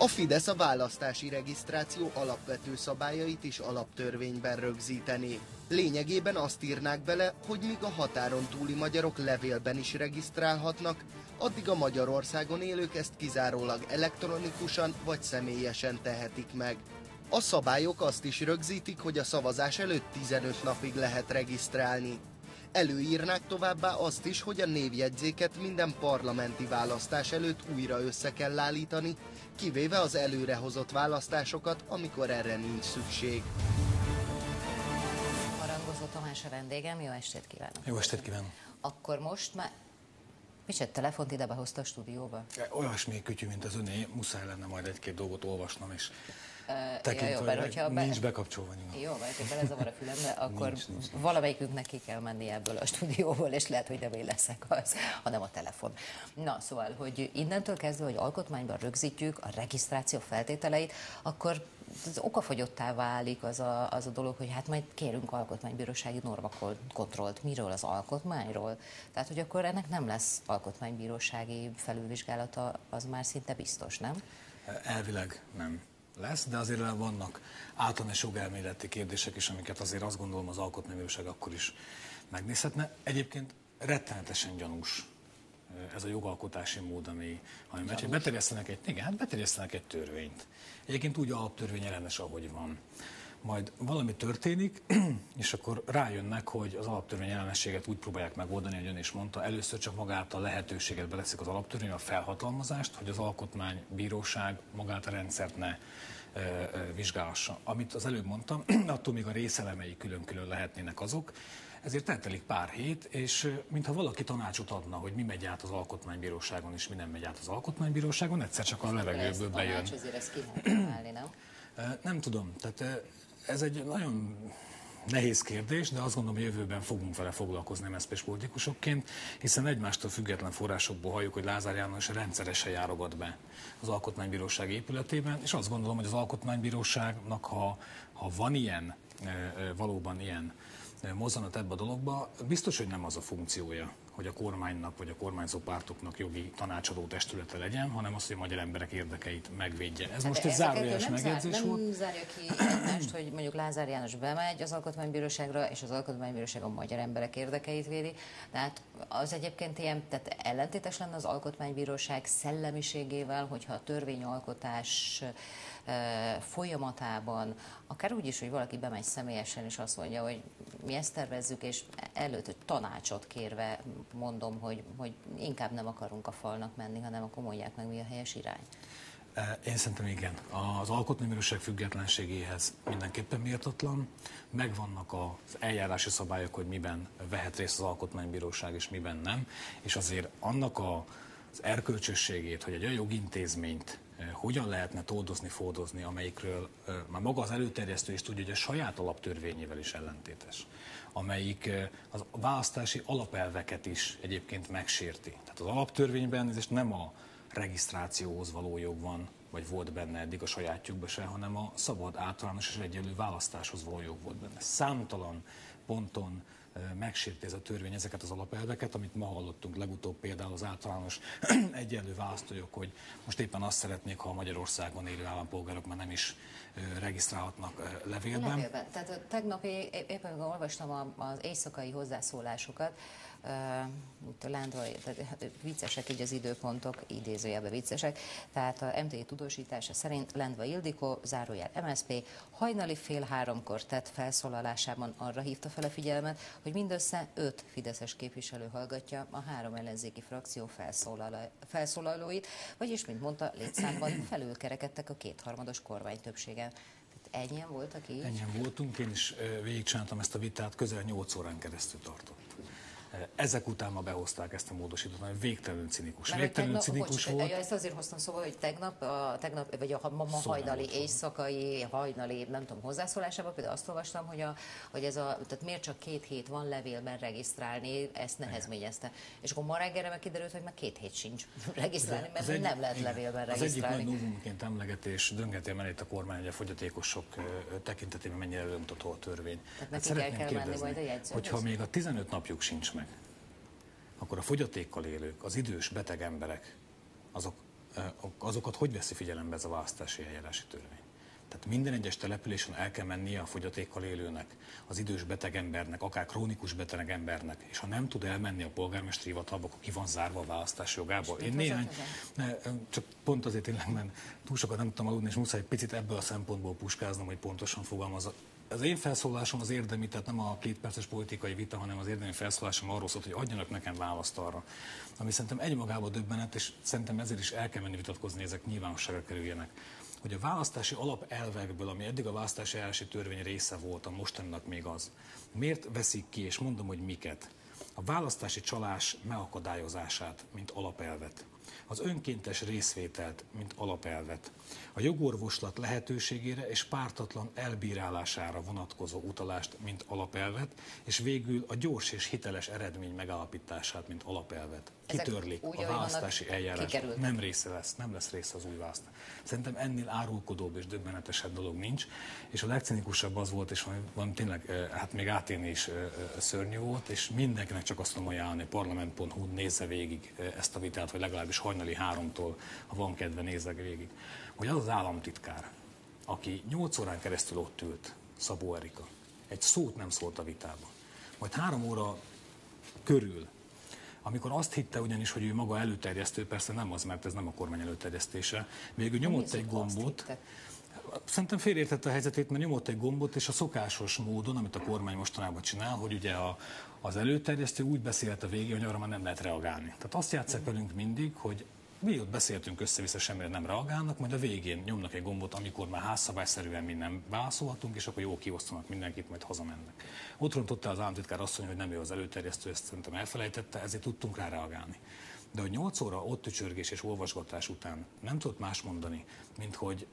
A Fidesz a választási regisztráció alapvető szabályait is alaptörvényben rögzíteni. Lényegében azt írnák bele, hogy míg a határon túli magyarok levélben is regisztrálhatnak, addig a Magyarországon élők ezt kizárólag elektronikusan vagy személyesen tehetik meg. A szabályok azt is rögzítik, hogy a szavazás előtt 15 napig lehet regisztrálni. Előírnák továbbá azt is, hogy a névjegyzéket minden parlamenti választás előtt újra össze kell állítani, kivéve az előrehozott választásokat, amikor erre nincs szükség. Harangozó Tamás a vendégem, jó estét kívánok! Jó estét kívánok! Akkor most már Micsoda telefont ide behozta a stúdióba? Olyasmi kütyű, mint az öné, muszáj lenne majd egy-két dolgot olvasnom, és tekintve, ja, jó, mert hogyha be... nincs bekapcsolva nyilván. Jó, mert ha belezavar a fülembe, akkor nincs, nincs. valamelyikünknek ki kell menni ebből a stúdióból, és lehet, hogy nem én leszek az, hanem a telefon. Na, szóval, hogy innentől kezdve, hogy alkotmányban rögzítjük a regisztráció feltételeit, akkor az okafogyottá válik az a, az a dolog, hogy hát majd kérünk alkotmánybírósági normakontrollt. Miről? Az alkotmányról? Tehát, hogy akkor ennek nem lesz alkotmánybírósági felülvizsgálata, az már szinte biztos, nem? Elvileg nem lesz, de azért vannak általános jogelméleti kérdések is, amiket azért azt gondolom az alkotmánybíróság akkor is megnézhetne. Egyébként rettenetesen gyanús ez a jogalkotási mód, ami, ami megy, hogy beterjesztenek egy, igen, hát beterjesztenek egy törvényt. Egyébként úgy alaptörvény ellenes, ahogy van. Majd valami történik, és akkor rájönnek, hogy az alaptörvény ellenességet úgy próbálják megoldani, hogy ön is mondta, először csak magát a lehetőséget beleszik az alaptörvény, a felhatalmazást, hogy az alkotmánybíróság magát a rendszert ne vizsgálhassa. Amit az előbb mondtam, attól még a részelemei külön-külön lehetnének azok, ezért eltelik pár hét, és mintha valaki tanácsot adna, hogy mi megy át az alkotmánybíróságon, és mi nem megy át az alkotmánybíróságon, egyszer csak a levegőből bejön. Tanács azért ezt ki nem? Nem tudom, tehát ez egy nagyon nehéz kérdés, de azt gondolom, hogy jövőben fogunk vele foglalkozni MSZP-s politikusokként, hiszen egymástól független forrásokból halljuk, hogy Lázár János rendszeresen járogat be az Alkotmánybíróság épületében, és azt gondolom, hogy az Alkotmánybíróságnak, ha, ha van ilyen, valóban ilyen mozzanat ebbe a dologba, biztos, hogy nem az a funkciója, hogy a kormánynak vagy a kormányzó pártoknak jogi tanácsadó testülete legyen, hanem az, hogy a magyar emberek érdekeit megvédje. Ez most egy zárójeles megjegyzés zár, volt. Nem zárja ki egymást, hogy mondjuk Lázár János bemegy az Alkotmánybíróságra, és az Alkotmánybíróság a magyar emberek érdekeit védi. Tehát az egyébként ilyen, tehát ellentétes lenne az Alkotmánybíróság szellemiségével, hogyha a törvényalkotás folyamatában, akár úgy is, hogy valaki bemegy személyesen, és azt mondja, hogy mi ezt tervezzük, és előtt, tanácsot kérve mondom, hogy, hogy inkább nem akarunk a falnak menni, hanem akkor mondják meg, mi a helyes irány. Én szerintem igen. Az alkotmánybíróság függetlenségéhez mindenképpen méltatlan. Megvannak az eljárási szabályok, hogy miben vehet részt az alkotmánybíróság, és miben nem. És azért annak a, az erkölcsösségét, hogy egy olyan jogintézményt hogyan lehetne toldozni, fordozni, amelyikről már maga az előterjesztő is tudja, hogy a saját alaptörvényével is ellentétes, amelyik az választási alapelveket is egyébként megsérti. Tehát az alaptörvényben ez nem a regisztrációhoz való jog van, vagy volt benne eddig a sajátjukban se, hanem a szabad, általános és egyenlő választáshoz való jog volt benne. Számtalan ponton megsérti ez a törvény ezeket az alapelveket, amit ma hallottunk legutóbb például az általános egyenlő választójog, hogy most éppen azt szeretnék, ha a Magyarországon élő állampolgárok már nem is regisztrálhatnak levélben. levélben. Tehát tegnap éppen olvastam az éjszakai hozzászólásokat, uh, Lándor, tehát hát viccesek így az időpontok, idézőjelben viccesek, tehát a MTI tudósítása szerint Lendva Ildikó, zárójel MSP, hajnali fél háromkor tett felszólalásában arra hívta fel a figyelmet, hogy mindössze öt fideszes képviselő hallgatja a három ellenzéki frakció felszólalóit, vagyis, mint mondta, létszámban felülkerekedtek a kétharmados kormány többségen. Ennyien voltak így? Ennyien voltunk, én is végigcsináltam ezt a vitát, közel 8 órán keresztül tartott. Ezek után ma behozták ezt a módosítót, mert végtelenül cinikus. Mert végtelenül tegnap, cinikus bocs, volt. Ezt azért hoztam szóval, hogy tegnap, a, tegnap vagy a ma, hajnali, éjszakai, hajnali, nem tudom, hozzászólásában például azt olvastam, hogy, a, hogy ez a, tehát miért csak két hét van levélben regisztrálni, ezt nehezményezte. És akkor ma reggelre meg kiderült, hogy már két hét sincs regisztrálni, mert egy, nem lehet igen, levélben regisztrálni. Az egyik nagy novumként emlegetés, döngeti emelét a kormány, hogy a fogyatékosok tekintetében mennyire előmutató a törvény. Tehát hát szeretném kell kérdezni, majd a hogyha még a 15 napjuk sincs meg, akkor a fogyatékkal élők, az idős, beteg emberek, azok azokat hogy veszi figyelembe ez a választási eljárási törvény? Tehát minden egyes településen el kell mennie a fogyatékkal élőnek, az idős beteg embernek, akár krónikus beteg embernek, és ha nem tud elmenni a polgármesteri hivatalba, akkor ki van zárva a választási jogából. Én néhány, ne, csak pont azért tényleg, mert túl sokat nem tudtam aludni, és muszáj egy picit ebből a szempontból puskáznom, hogy pontosan fogalmazok. Az én felszólásom az érdemi, tehát nem a két perces politikai vita, hanem az érdemi felszólásom arról szólt, hogy adjanak nekem választ arra, ami szerintem egymagában döbbenet, és szerintem ezért is el kell menni vitatkozni, ezek nyilvánosságra kerüljenek. Hogy a választási alapelvekből, ami eddig a választási eljárási törvény része volt, a mostanának még az, miért veszik ki, és mondom, hogy miket, a választási csalás megakadályozását, mint alapelvet, az önkéntes részvételt, mint alapelvet, a jogorvoslat lehetőségére és pártatlan elbírálására vonatkozó utalást, mint alapelvet, és végül a gyors és hiteles eredmény megállapítását, mint alapelvet. Kitörlik a választási eljárás. Nem része lesz, nem lesz része az új választás. Szerintem ennél árulkodóbb és döbbenetesebb dolog nincs, és a legcinikusabb az volt, és van tényleg, hát még átélni is szörnyű volt, és mindenkinek csak azt tudom ajánlani, parlament.hu nézze végig ezt a vitát, vagy legalábbis hajnali háromtól, ha van kedve, nézze végig hogy az az államtitkár, aki 8 órán keresztül ott ült, Szabó Erika, egy szót nem szólt a vitában. Majd három óra körül, amikor azt hitte ugyanis, hogy ő maga előterjesztő, persze nem az, mert ez nem a kormány előterjesztése, végül nyomott egy gombot, Szerintem félértette a helyzetét, mert nyomott egy gombot, és a szokásos módon, amit a kormány mostanában csinál, hogy ugye a, az előterjesztő úgy beszélt a végén, hogy arra már nem lehet reagálni. Tehát azt játszák velünk mindig, hogy mi ott beszéltünk össze-vissza, semmire nem reagálnak, majd a végén nyomnak egy gombot, amikor már házszabályszerűen mi nem válaszolhatunk, és akkor jó kiosztanak mindenkit, majd hazamennek. Ott rontotta az államtitkár asszony, hogy nem ő az előterjesztő, ezt szerintem elfelejtette, ezért tudtunk rá reagálni. De hogy 8 óra ott tücsörgés és olvasgatás után nem tudott más mondani, mint hogy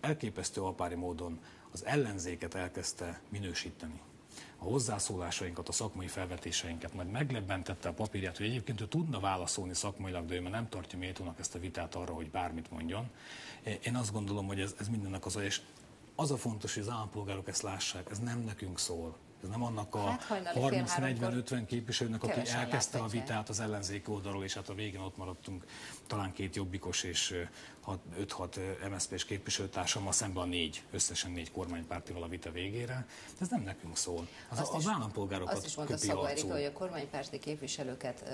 elképesztő apári módon az ellenzéket elkezdte minősíteni a hozzászólásainkat, a szakmai felvetéseinket, majd meglebbentette a papírját, hogy egyébként ő tudna válaszolni szakmailag, de ő nem tartja méltónak ezt a vitát arra, hogy bármit mondjon. Én azt gondolom, hogy ez, ez mindennek az, és az a fontos, hogy az állampolgárok ezt lássák, ez nem nekünk szól. Ez nem annak a hát 30-40-50 képviselőnek, aki elkezdte a vitát az ellenzék oldalról, és hát a végén ott maradtunk talán két jobbikos és 5-6 MSZP-s képviselőtársammal szemben a négy, összesen négy kormánypártival a vita végére. Ez nem nekünk szól. Az, azt az is, állampolgárokat Azt is mondta Szabó Erika, hogy a kormánypárti képviselőket ö,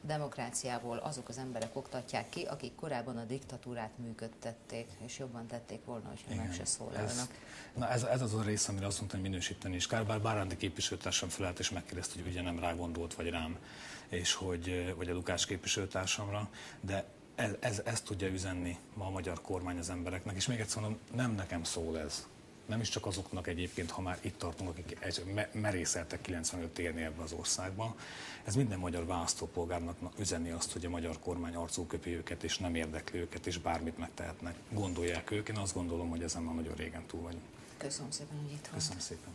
demokráciából azok az emberek oktatják ki, akik korábban a diktatúrát működtették, és jobban tették volna, hogy meg se szólalnak. Na ez, ez az a rész, amire azt mondtam, hogy minősíteni is. Kár, Bárándi képviselőtársam felelt és megkérdezte, hogy ugye nem rá gondolt, vagy rám, és hogy, vagy a Lukács képviselőtársamra, de ez, ez, ez tudja üzenni ma a magyar kormány az embereknek, és még egyszer mondom, nem nekem szól ez. Nem is csak azoknak egyébként, ha már itt tartunk, akik merészeltek 95 érni ebbe az országba. Ez minden magyar választópolgárnak üzenni azt, hogy a magyar kormány arcú köpi őket, és nem érdekli őket, és bármit megtehetnek. Gondolják ők. Én azt gondolom, hogy ezen már nagyon régen túl vagyunk. Köszönöm szépen, hogy itt Köszönöm szépen.